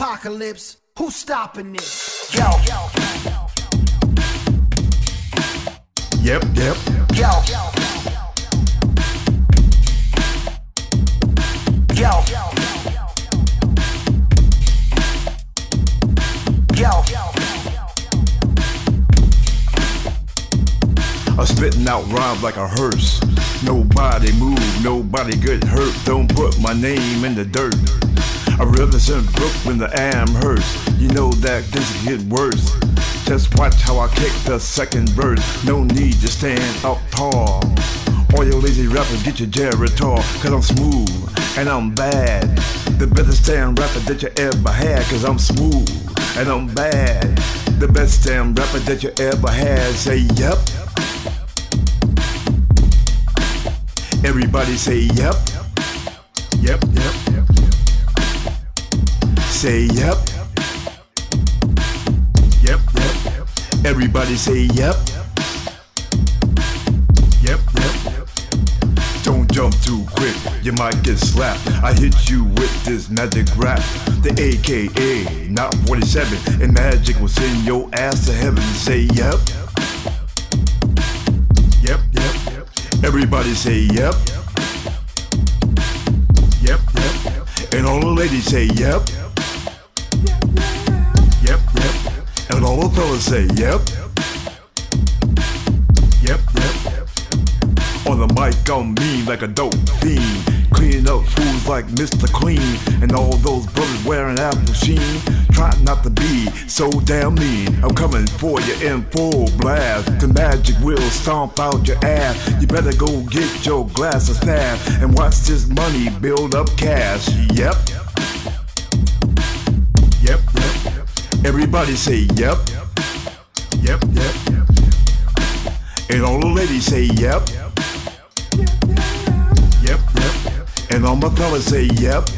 apocalypse. Who's stopping this? Yo, Yep, yep. yo, yo, yo. I'm spitting out rhymes like a hearse. Nobody move, nobody get hurt. Don't put my name in the dirt. I represent Brooklyn, the Amherst. You know that this get worse. Just watch how I kick the second verse. No need to stand up tall. All you lazy rappers get your Geritol, cause I'm smooth and I'm bad. The best damn rapper that you ever had, cause I'm smooth and I'm bad. The best damn rapper that you ever had, say yep. Everybody say. Yep, yep, yep. Say yep. Yep, yep. Everybody say yep. Yep, yep. Don't jump too quick, you might get slapped. I hit you with this magic rap. The AKA, not 47. And magic will send your ass to heaven. Say yep. Yep, yep. Everybody say yep. Yep, yep. And all the ladies say. Yep, all the fellas say yep. Yep, yep. On the mic, I'm mean like a dope fiend. Cleaning up fools like Mr. Clean. And all those brothers wearing Afro Sheen. Try not to be so damn mean. I'm coming for you in full blast. The magic will stomp out your ass. You better go get your glass of staff and watch this money build up cash. Yep, Everybody say yep. Yep, yep, yep. And all the ladies say yep. Yep, yep, yep. And all my fellas say yep.